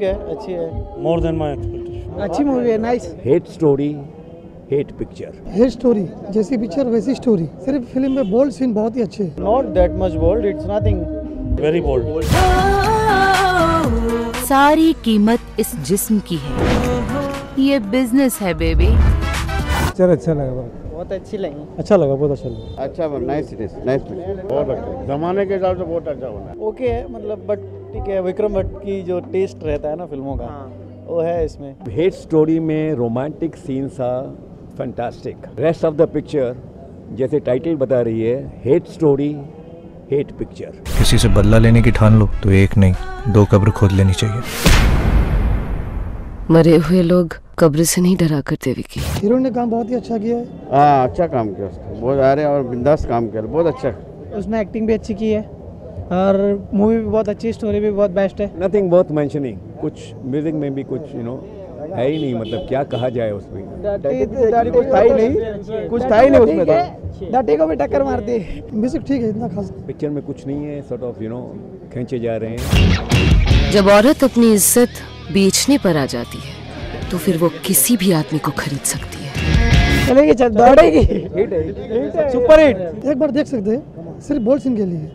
ठीक है अच्छी है। More than my expectation. अच्छी मूवी है nice hate story hate picture hate story जैसी पिक्चर वैसी स्टोरी सिर्फ़ फ़िल्म में बोल्ड सीन बहुत ही अच्छे not that much bold it's nothing Very bold. सारी कीमत इस जिस्म की है। ये बिज़नेस है बेबी पिक्चर अच्छा लगा बहुत। बहुत अच्छी लगी। अच्छा लगा बहुत अच्छा लगा। अच्छा नाइस इट इज़ नाइस बहुत अच्छा जमाने के हिसाब से बहुत अच्छा बना ओके है मतलब बट ठीक है विक्रम भट्ट की जो टेस्ट रहता है ना फ़िल्मों का वो है इसमें। हेट स्टोरी में romantic scenes are fantastic rest of the picture जैसे टाइटल बता रही है हेट स्टोरी हेट पिक्चर किसी से बदला लेने की ठान लो तो एक नहीं दो कब्र खोद लेनी चाहिए। मरे हुए लोग कब्र से नहीं डरा करते विकी। हीरो ने काम बहुत ही अच्छा किया है। हाँ अच्छा काम किया उसने। बहुत आ रहे और बिंदास काम किया बहुत अच्छा। उसने एक्टिंग भी अच्छी की है। और मूवी भी बहुत अच्छी स्टोरी भी बहुत बेस्ट है। नथिंग बहुत मेंशनिंग कुछ म्यूज़िक में भी कुछ यू नो है ही नहीं मतलब क्या कहा जाए उसमें। कुछ था ही नहीं। कुछ था ही नहीं उसमें तो। डटी को भी टक्कर मारती है म्यूज़िक ठीक है इतना खास। पिक्चर में कुछ नहीं है सॉर्ट ऑफ़ यू नो खींचे जा रहे हैं। जब औरत अपनी इज़्ज़त बेचने पर आ जाती है तो फिर वो किसी भी आदमी को खरीद सकती है। चलेगी चल दौड़ेगी। सुपर हिट एक बार देख सकते हैं सिर्फ़ बोल सिंह के लिए।